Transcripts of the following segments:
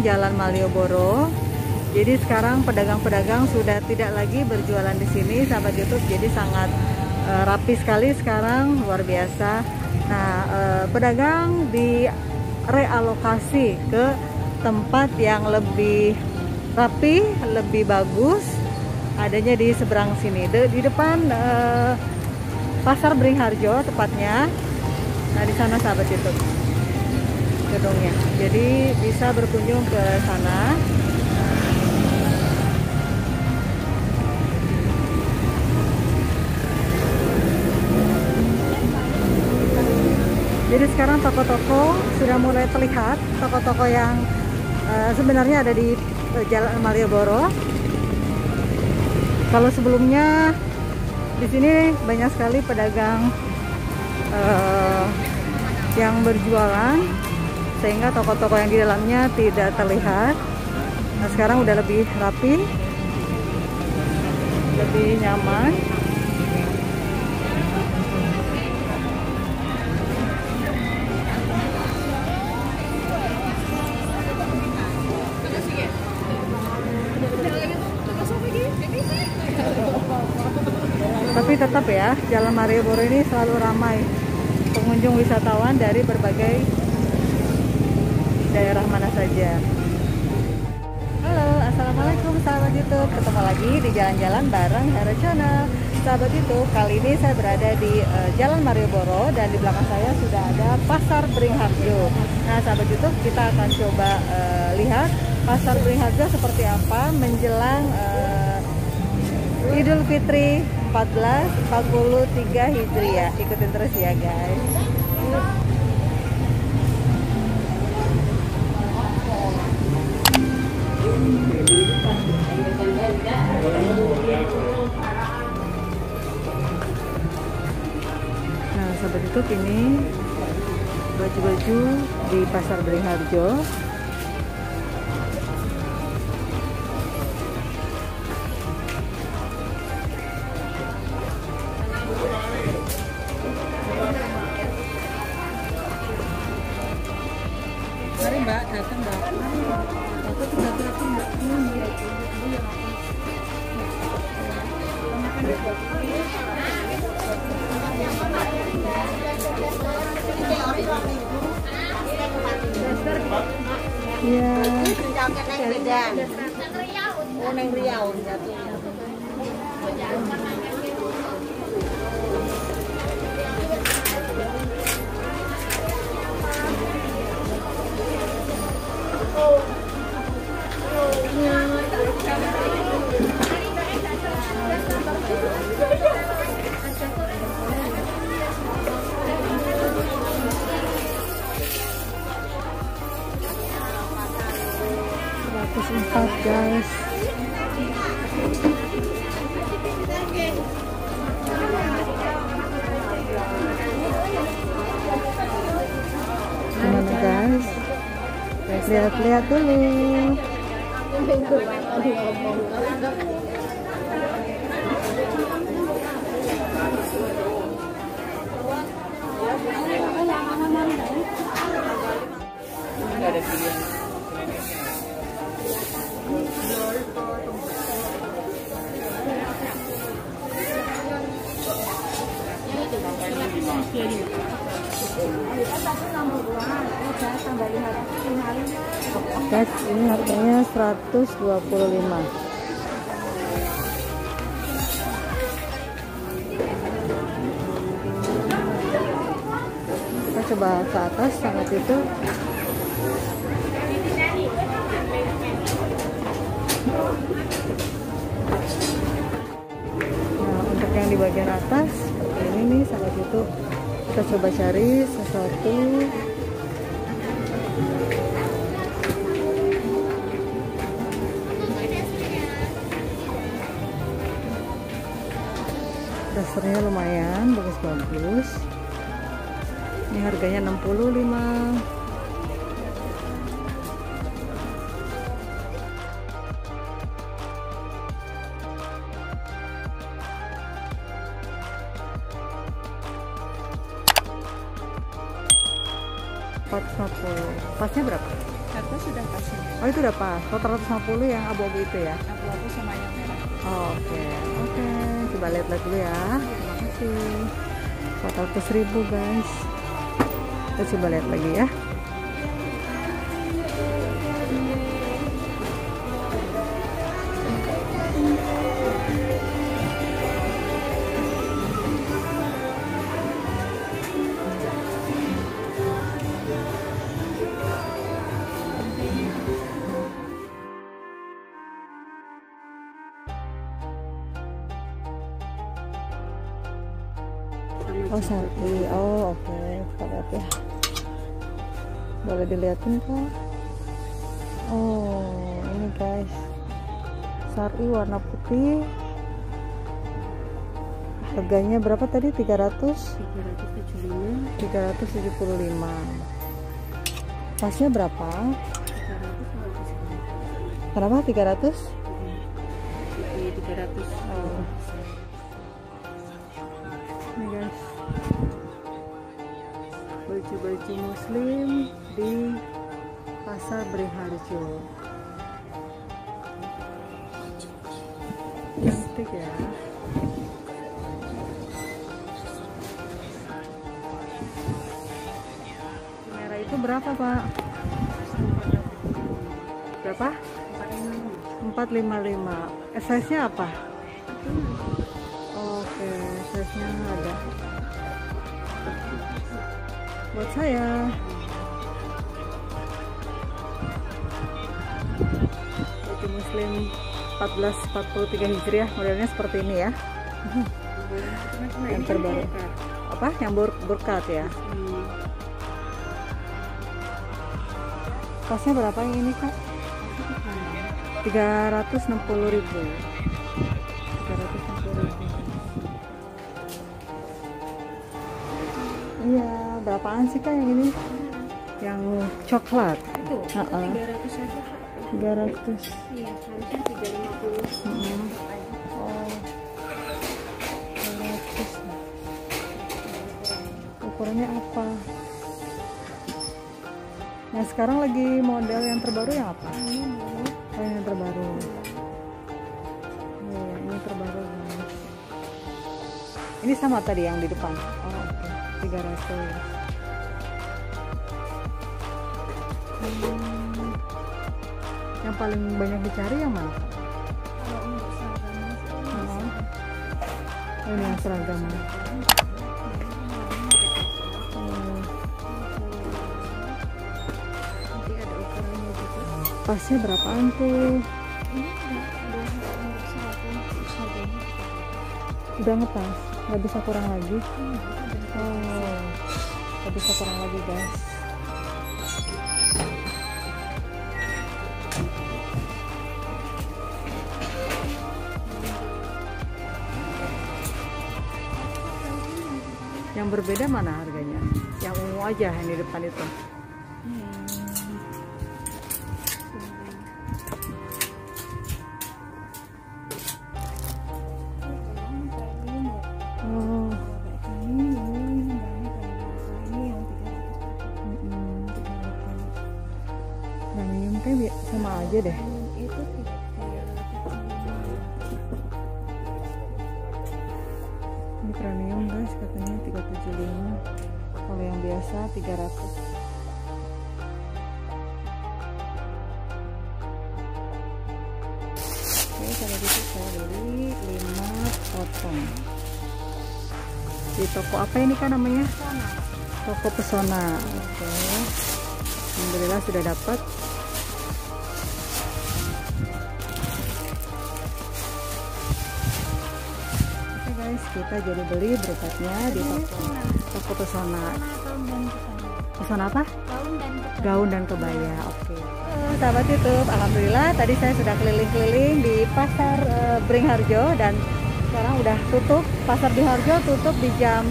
Jalan Malioboro. Jadi sekarang pedagang-pedagang sudah tidak lagi berjualan di sini, sahabat YouTube. Jadi sangat uh, rapi sekali sekarang, luar biasa. Nah, uh, pedagang direalokasi ke tempat yang lebih rapi, lebih bagus. Adanya di seberang sini, de di depan uh, Pasar Beringharjo tepatnya. Nah, di sana sahabat YouTube gedungnya. Jadi bisa berkunjung ke sana. Jadi sekarang toko-toko sudah mulai terlihat. Toko-toko yang uh, sebenarnya ada di uh, Jalan Malioboro. Kalau sebelumnya di sini banyak sekali pedagang uh, yang berjualan sehingga toko-toko yang di dalamnya tidak terlihat. Nah sekarang udah lebih rapi lebih nyaman. Tapi tetap ya Jalan Malioboro ini selalu ramai pengunjung wisatawan dari berbagai daerah mana saja. Halo, Assalamualaikum sahabat YouTube. Ketemu lagi di jalan-jalan bareng Hera Channel. Sahabat YouTube, kali ini saya berada di uh, Jalan Malioboro Dan di belakang saya sudah ada Pasar Beringharjo. Nah sahabat YouTube, kita akan coba uh, lihat Pasar Beringharjo seperti apa Menjelang uh, Idul Fitri 1443 Hijriah. Ikutin terus ya guys Nah, sahabat itu ini baju-baju di Pasar Beringharjo. Mbak, datang Mbak. Aku sudah datang Mbak. Iya. Oh, neng Riau jatuhnya. Guys. Gimana guys? Lihat-lihat dulu. Guys, ini harganya 125. Kita coba ke atas sangat itu. Nah, untuk yang di bagian atas ini nih sangat itu. Kita coba cari sesuatu. Dasarnya lumayan bagus-bagus. Ini harganya 65 450 pasnya berapa? Kita sudah kasih Oh itu udah pas. Total 150 yang abu-abu itu ya. abu-abu sama yang merah. Oh, Oke, oke. Coba lihat-lihat dulu ya. Terima kasih. 400 ribu guys. Kita coba lihat lagi ya. Oh sapi. Oh oke. Kita lihat ya. Boleh dilihatin kak? Oh ini guys. Sari warna putih. Harganya berapa tadi? 300? 375, 375. Pasnya berapa? 300 Kenapa 300? Ini 300. Oh. Baju-baju muslim di Pasar Beringharjo. Cantik ya. Merah itu berapa, Pak? Berapa? 455. Eh, size-nya apa? Oke, size-nya ada. Buat saya. Baju muslim 1443 Hijriah modelnya seperti ini ya. Yang terbaru. Apa? Yang bur burkat ya. Hmm. Tasnya berapa yang ini, Kak? 360.000 ribu. Berapaan sih kak yang ini? Yang coklat. Itu, Ha-ha. 300 aja, Kak. 300. Iya, harusnya 350. Mm-mm. Oh. 300. Ukurannya apa? Nah sekarang lagi model yang terbaru yang apa? Ini Oh yang terbaru. Oh, ini terbaru guys. Ini sama tadi yang di depan. Oh oke. 300. Yang paling banyak dicari yang mana? kalau untuk seragam Oh. Oh, ini yang seragam. Nanti ada ukurannya juga. pasnya berapaan tuh? Udah ngepas, nggak bisa kurang lagi. Hmm, ada. Oh, nggak bisa kurang lagi guys. Yang berbeda mana harganya? Yang ungu aja yang di depan itu. Oh, mm-mm. Premium sama aja deh. Biasa 300. Oke, kalau gitu saya beli 5 potong. Di toko apa ini kan namanya? Toko Pesona. Oke. Alhamdulillah sudah dapat. Kita jadi beli berikutnya di toko toko Pesona. Pesona apa? Gaun dan kebaya. Oke. Halo, sahabat YouTube, alhamdulillah tadi saya sudah keliling-keliling di pasar eh, Beringharjo dan sekarang udah tutup. Pasar Beringharjo tutup di jam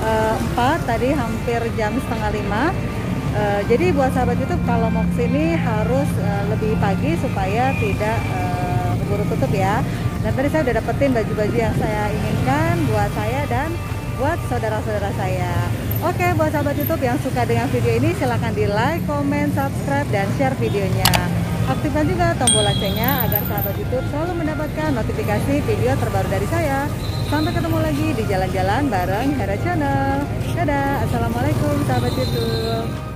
eh, 4 tadi hampir jam setengah 5. Eh, jadi buat sahabat YouTube kalau mau ke sini harus eh, lebih pagi supaya tidak eh, keburu tutup ya. Dan tadi saya udah dapetin baju-baju yang saya inginkan buat saya dan buat saudara-saudara saya. Oke, buat sahabat YouTube yang suka dengan video ini, silahkan di like, comment, subscribe, dan share videonya. Aktifkan juga tombol loncengnya agar sahabat YouTube selalu mendapatkan notifikasi video terbaru dari saya. Sampai ketemu lagi di jalan-jalan bareng Hera Channel. Dadah, Assalamualaikum sahabat YouTube.